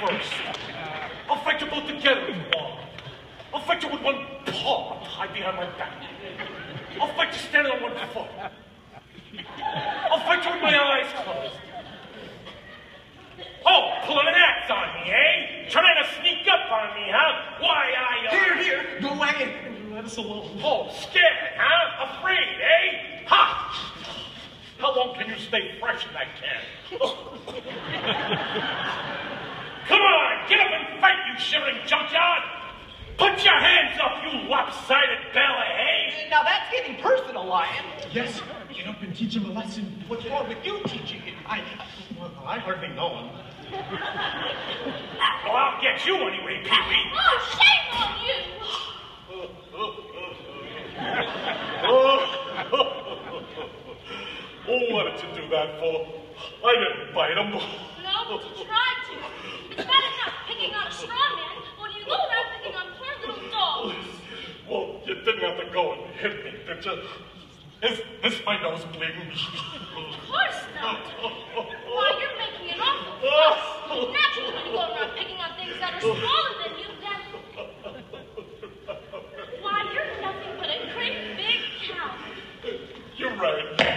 first? I'll fight you both together if you want. I'll fight you with one paw tied behind my back. I'll fight you standing on one foot. I'll fight you with my eyes closed. Oh, pulling an axe on me, eh? Trying to sneak up on me, huh? Why, I... Uh... Here, here, go away. Let us alone. Oh, scared, huh? Afraid, eh? Ha! How long can you stay fresh in that can? Come on, get up and fight, you shivering junkyard! Put your hands up, you lopsided bella, eh? Now that's getting personal, Lion. Yes, get up and teach him a lesson. What's wrong with you teaching him? I, well, I hardly know him. Well, I'll get you anyway, Pee-wee. Oh, shame on you! Oh, what did you do that for? I didn't bite him. No, but you tried to. It didn't have to go and hit me. It just, Is it's my nose bleeding. Of course not. Why, you're making an awful fuss. Naturally, when you go around picking on things that are smaller than you, then... Why, you're nothing but a great big cow. You're right.